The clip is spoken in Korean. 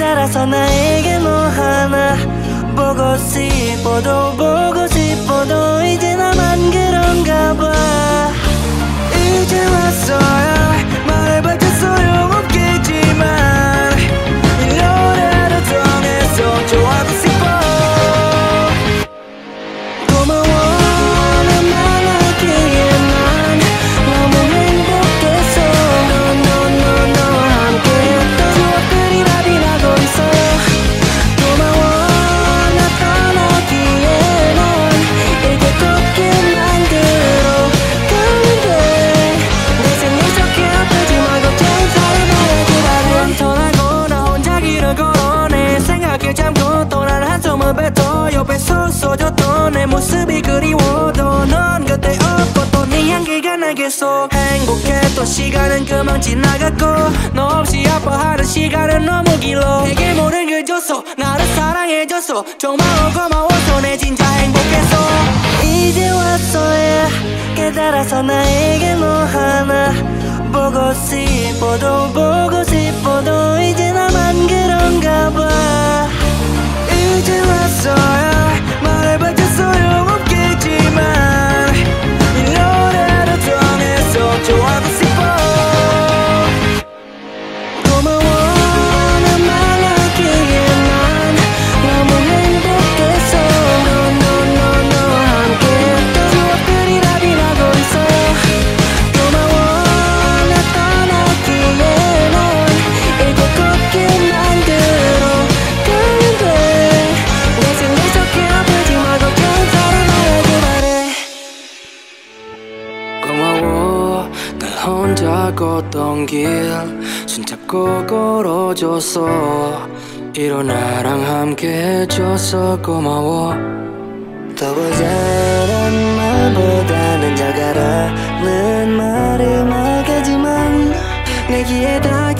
깨달아서 나에게 뭐 하나 보고 싶어도 보고 싶어도 이제 나만 그 옆에 서서졌던 내 모습이 그리워도 넌 그때 또네 향기가 나 계속 행복했던 시간은 금방 지나갔고 너 없이 아파하는 시간은 너무 길어. 내게 모든 걸 줬어? 나를 사랑해줬어. 정말 고마워서 내 진짜 행복했어 이제 왔어야 깨달아서 나에게 뭐 혼자 걷던 길 손잡고 걸어줘서 이런 나랑 함께 해줘서 고마워. 더 보자란 말보다는 더 가라는 말이 막하지만 내 귀에 다